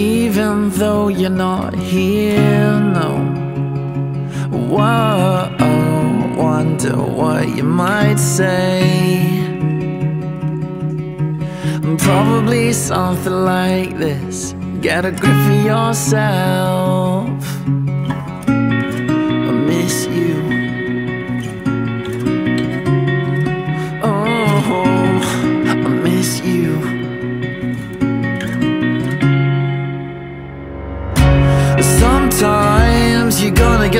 even though you're not here, no. Whoa, wonder what you might say. Probably something like this. Get a grip for yourself.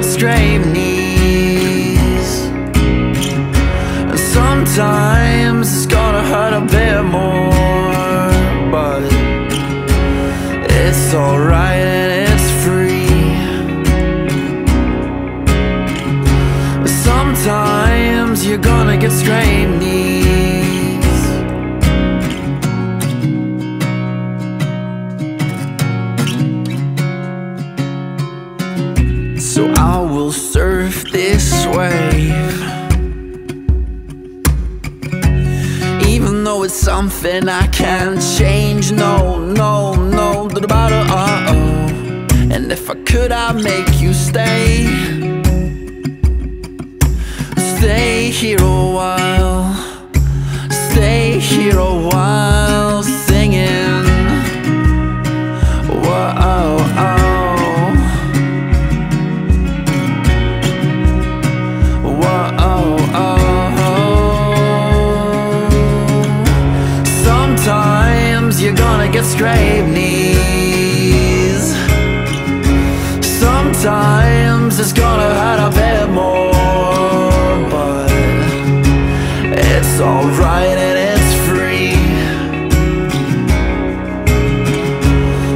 You're get straight knees. Sometimes it's gonna hurt a bit more. But it's alright and it's free. Sometimes you're gonna get straight knees. Wave. Even though it's something I can't change. No, no, no. About it, uh oh. And if I could, I'd make you stay. Stay here a while. Stay here a while. Sometimes you're gonna get straight knees. Sometimes it's gonna hurt a bit more, but it's alright and it's free.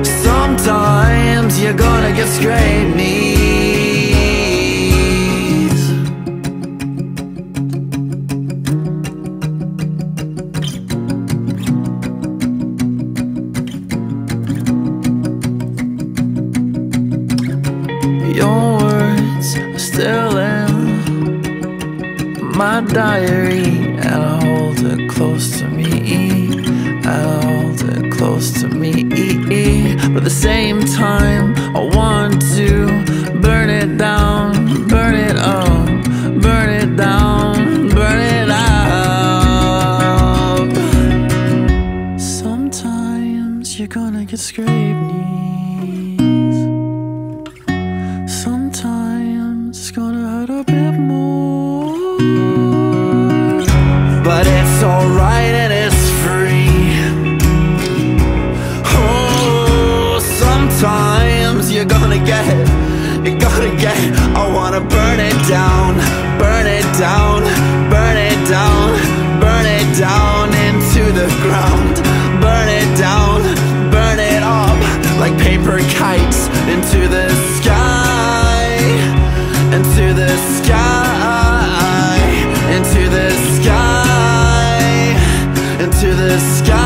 Sometimes you're gonna get straight my diary, and I hold it close to me. And I hold it close to me. But at the same time, I want to burn it down, burn it up, burn it down, burn it up. Sometimes you're gonna get scraped But it's alright and it's free. Oh, sometimes you're gonna get, you're gonna get. I wanna burn it down, burn it down, burn it down, burn it down into the ground. Burn it down, burn it up like paper kites into the the sky.